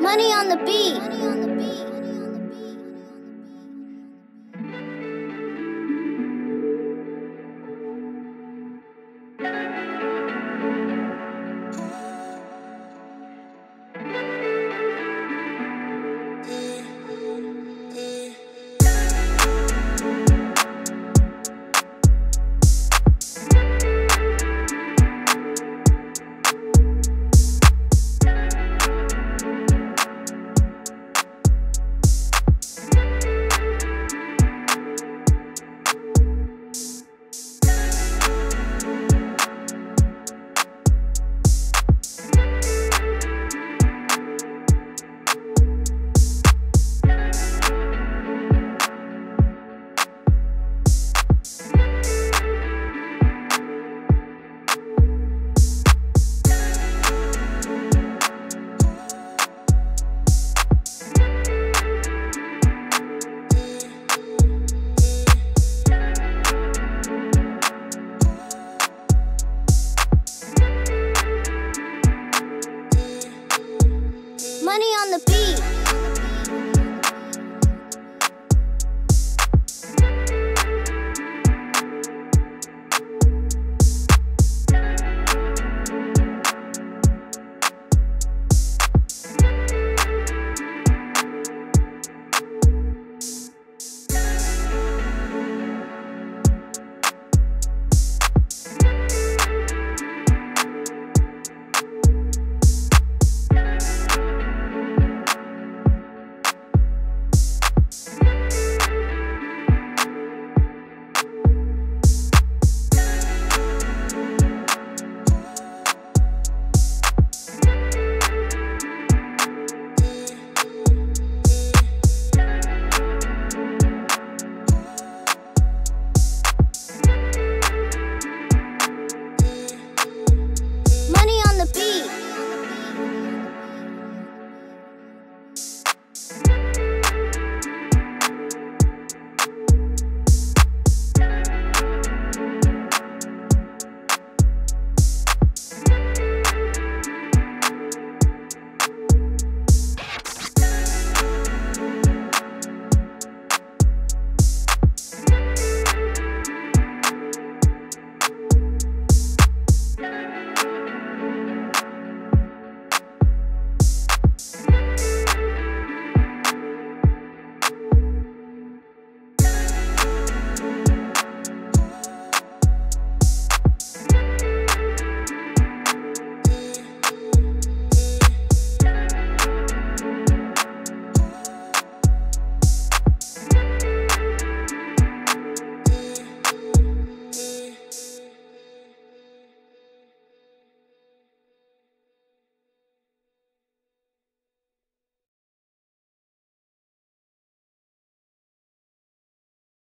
Money on the beat. Money on the beat.